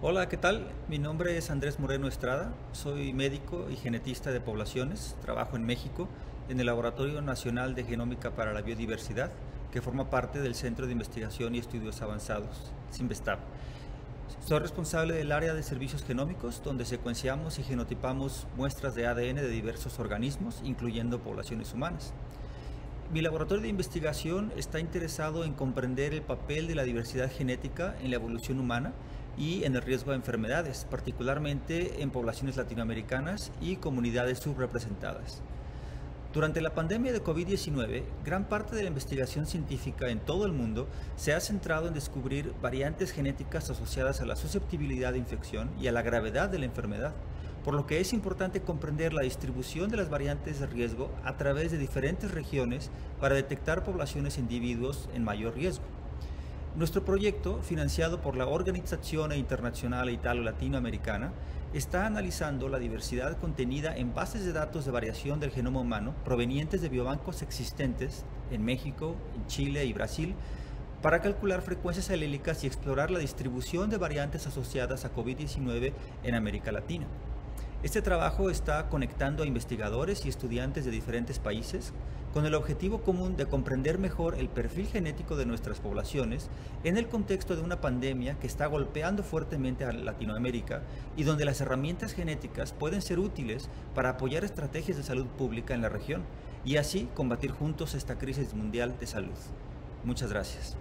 Hola, ¿qué tal? Mi nombre es Andrés Moreno Estrada, soy médico y genetista de poblaciones, trabajo en México en el Laboratorio Nacional de Genómica para la Biodiversidad, que forma parte del Centro de Investigación y Estudios Avanzados, CIMBESTAB. Soy responsable del área de servicios genómicos, donde secuenciamos y genotipamos muestras de ADN de diversos organismos, incluyendo poblaciones humanas. Mi laboratorio de investigación está interesado en comprender el papel de la diversidad genética en la evolución humana y en el riesgo de enfermedades, particularmente en poblaciones latinoamericanas y comunidades subrepresentadas. Durante la pandemia de COVID-19, gran parte de la investigación científica en todo el mundo se ha centrado en descubrir variantes genéticas asociadas a la susceptibilidad de infección y a la gravedad de la enfermedad, por lo que es importante comprender la distribución de las variantes de riesgo a través de diferentes regiones para detectar poblaciones e individuos en mayor riesgo. Nuestro proyecto, financiado por la Organización Internacional Italo-Latinoamericana, está analizando la diversidad contenida en bases de datos de variación del genoma humano provenientes de biobancos existentes en México, Chile y Brasil para calcular frecuencias alílicas y explorar la distribución de variantes asociadas a COVID-19 en América Latina. Este trabajo está conectando a investigadores y estudiantes de diferentes países con el objetivo común de comprender mejor el perfil genético de nuestras poblaciones en el contexto de una pandemia que está golpeando fuertemente a Latinoamérica y donde las herramientas genéticas pueden ser útiles para apoyar estrategias de salud pública en la región y así combatir juntos esta crisis mundial de salud. Muchas gracias.